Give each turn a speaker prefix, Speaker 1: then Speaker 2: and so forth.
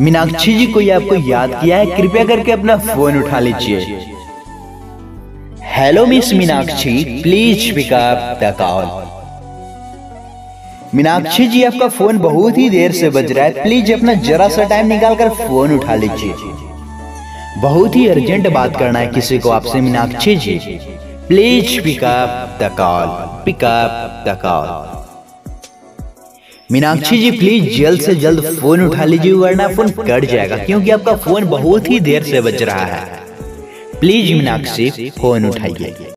Speaker 1: मीनाक्षी जी कोई आपको याद किया है? कृपया करके अपना फ़ोन उठा लीजिए। Hello miss Meenakshi please pick up the call Meenakshi ji आपका फ़ोन बहुत ही देर से बज रहा है। प्लीज़ अपना जरा सा टाइम निकालकर फ़ोन उठा लीजिए। बहुत ही अर्जेंट बात करना है किसी को आपसे Meenakshi ji. Please pick up the call pick up the call Meenakshi ji please जल्द से जल्द फ़ोन उठा लीजिए वरना फ़ोन कट जाएगा क्योंकि आपका फ़ोन बहुत ही देर से बज रहा है। प्लीज़ मीनाक्षी फ़ोन उठाइए।